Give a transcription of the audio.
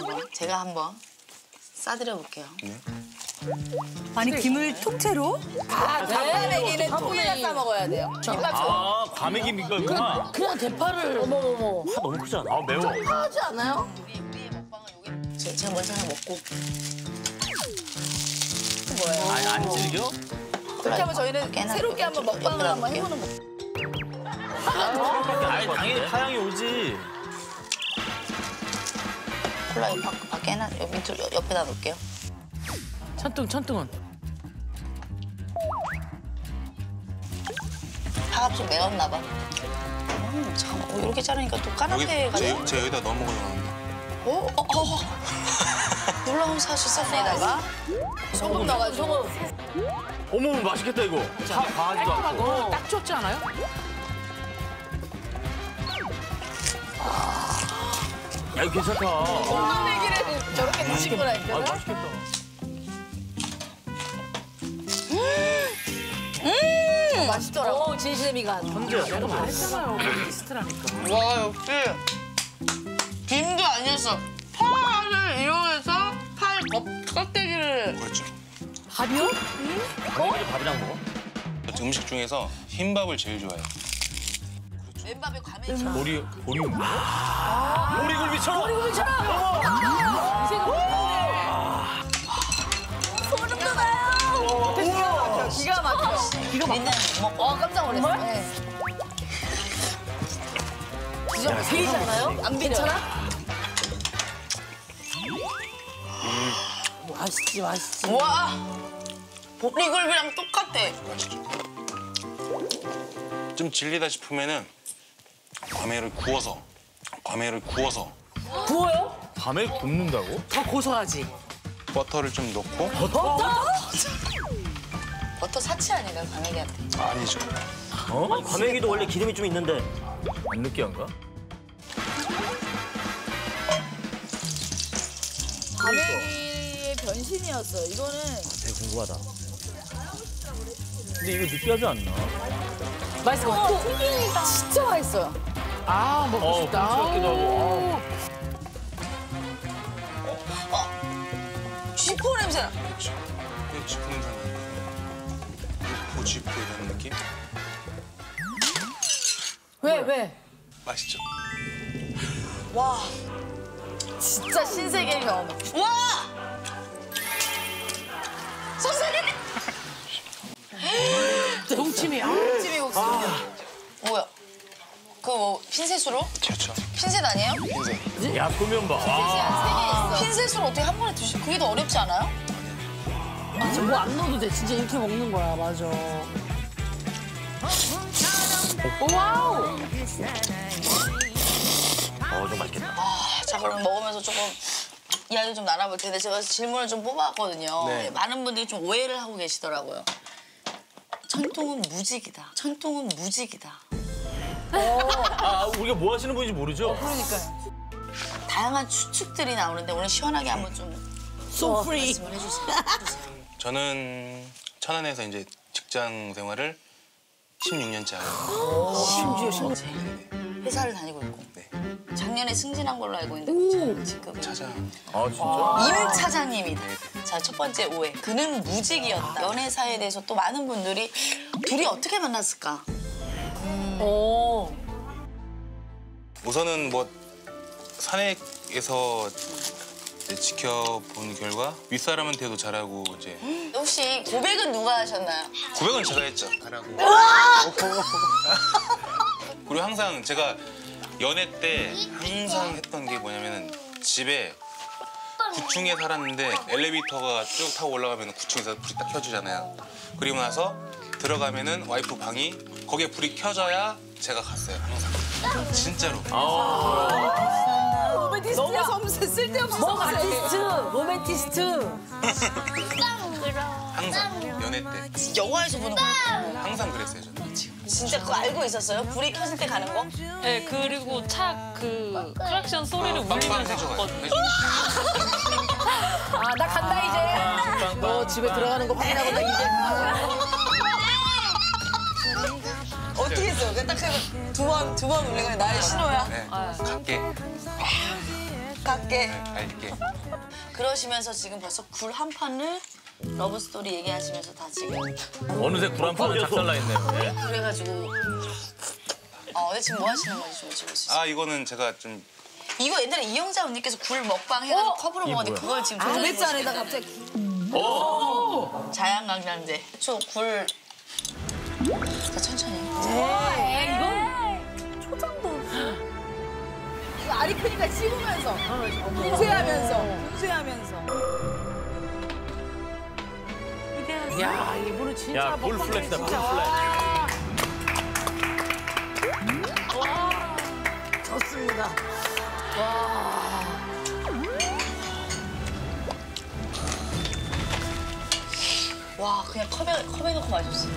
한번 제가 한번 싸드려 볼게요. 아니 김을 통째로? 닭갈매기는 통에다 싸 먹어야 돼요. 아, 과메기 밀가루구나. 그냥 대파를 어머 어머 파 너무 크지 않아? 아, 매워. 하지 않아요? 제- 제가 먼저 하나 먹고 아니, 안 질겨? 그렇게 하면 저희는 새롭게 한번 먹방을 한번 해보는 거. 아니, 당연히 파향이 오지. 콜라 이 밖- 밖에 해놔 여기 밑으로 옆- 옆에다 놓을게요. 천둥 천둥은 파가 좀 매웠나 봐. 음, 잠깐만 어, 이렇게 자르니까 또 까나페가 제, 제 여기다 넣어 먹으려고 하는데. 어? 어? 어? 놀라운 사실 썰에다가 소금 넣어가지고 어머, 맛있겠다, 이거. 파 과하지도 않고. 딱 좋지 않아요? 야, 괜찮다. 콩나물기를 저렇게 드신 아, 거라 니까. 맛있겠다. 맛있더라고. 오 진실의 미간 천재야, 내가 천재. 말했잖아요 비스트라니까 와 역시 김도 아니었어. 파를 이용해서 팔 겉, 껍데기를 그렇죠. 밥이요? 과메기를 밥이랑 먹어? 음식 중에서 흰밥을 제일 좋아해요. 맨밥에 과메기. 보리, 보리 뭐? 보리 굴비처럼? 기가 막혀. 기가 막혀. 민낯 먹고. 어 깜짝 놀랐어. 네. 비리지 않아요? 안 비려요? 맛있지 맛있지 와 보리 굴비랑 똑같아. 좀 질리다 싶으면은 과메를 구워서 과메를 구워서 구워요? 밤에 굽는다고? 더 고소하지 버터를 좀 넣고 버터 사치 아닌가 과메기한테. 아니죠. 어? 아니, 과메기도 원래 기름이 좀 있는데 안 느끼한가? 과메기의 변신이었어요. 이거는 되게 궁금하다. 근데 이거 느끼하지 않나? 것 같아 진짜 맛있어요. 아 먹고 어, 싶다 같기도 하고. 쥐포 냄새 나. 그렇죠. 이게 쥐포 냄새 나요. 고쥐포 이런 느낌? 왜 왜? 맛있죠. 와 진짜 신세계를 경험. 와 선생님. 동치미 아, 찜이 국수. 그뭐 핀셋으로? 그렇죠. 핀셋 아니에요? 흰색. 야, 끄면 봐. 와. 핀셋으로 어떻게 한 번에 드시? 그게 더 어렵지 않아요? 맞아 뭐 안 넣어도 돼 진짜 이렇게 먹는 거야 맞아 wow 어, 좀 맛있겠다. 아, 자 그럼 먹으면서 조금 이야기 좀 나눠볼 텐데 제가 질문을 좀 뽑아왔거든요. 네. 많은 분들이 좀 오해를 하고 계시더라고요. 천뚱은 무직이다. 천뚱은 무직이다. 아, 우리가 뭐 하시는 분인지 모르죠? 다양한 추측들이 나오는데 오늘 시원하게 한번 좀 so free 말씀을 해주세요. 저는 천안에서 이제 직장 생활을 16년째 하고 심지어 심지어 회사를 다니고 있고 네. 작년에 승진한 걸로 알고 있는데 지금 찾아 아, 진짜? 임 차장님이다. 자, 첫 번째 오해. 그는 무직이었다. 연애사에 대해서 또 많은 분들이 둘이 어떻게 만났을까? 오 우선은 뭐 산액에서 이제 지켜본 결과 윗사람한테도 잘하고 이제 혹시 고백은 누가 하셨나요? 고백은 제가 했죠. 하라고. 그리고 항상 제가 연애 때 항상 했던 게 뭐냐면은 집에 9층에 살았는데 엘리베이터가 쭉 타고 올라가면 9층에서 불이 딱 켜지잖아요. 그리고 나서 들어가면은 와이프 방이 거기에 불이 켜져야 제가 갔어요. 항상. 진짜로. 너무 섬세 쓸데없이 로맨티스트 로맨티스트 항상 연애 때 영화에서 보는 거 항상 그랬어요. 저는. 진짜 그거 알고 있었어요? 불이 켜질 때 가는 거? 네, 그리고 차 그 크락션 소리를 빵빵 울리면서. 갔거든요. 아 나 간다 이제 너 집에 들어가는 거 확인하고 나 이제 어떻게 했어요? 딱 두번 두 번 울리고 나의 신호야? 네. 갈게. 갈게. 갈게. 그러시면서 지금 벌써 굴 한 판을 love story 얘기하시면서 다 지금 어느새 굴 한 판은 작살나 있네요. 예. 그래가지고 어 지금 뭐 하시는 건지 좀 여쭤볼 수 있어요? 아 이거는 제가 좀 이거 옛날에 이영자 언니께서 굴 먹방 해가지고 컵으로 먹었는데 그걸 지금 아, 도전해 그랬잖아요. 나 보시는 갑자기. 자양강장제 저굴 자 천천히 이거 알이 크니까 씹으면서. 분쇄하면서. 분쇄하면서. 야 이분은 진짜 야, 굴 flex다, 굴 진짜. flex. 좋습니다. 와 그냥 컵에 컵에 넣고 마셨어